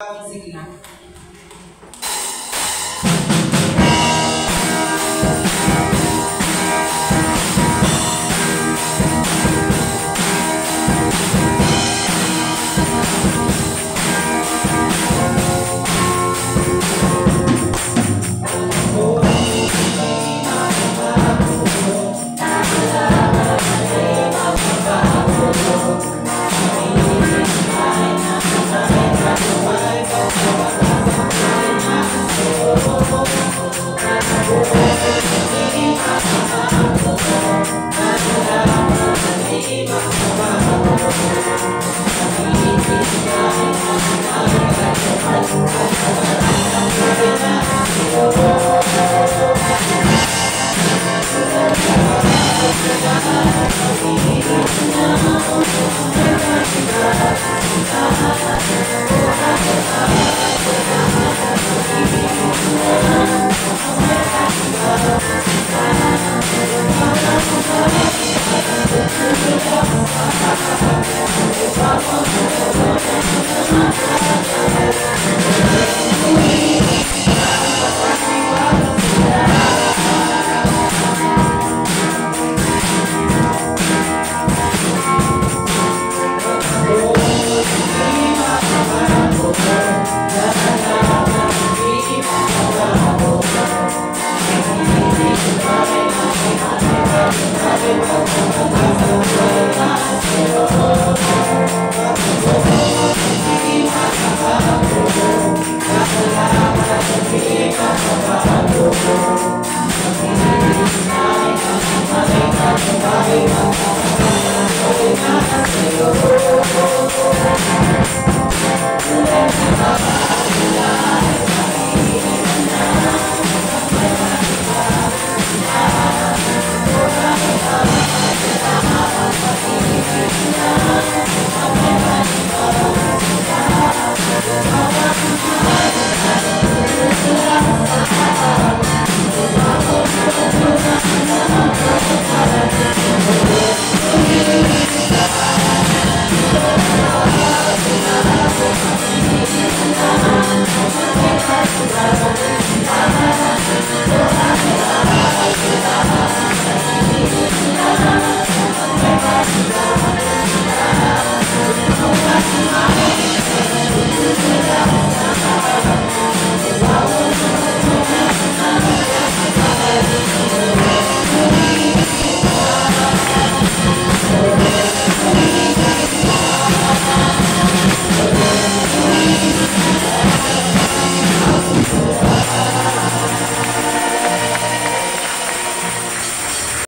designar. Thank I'm not afraid.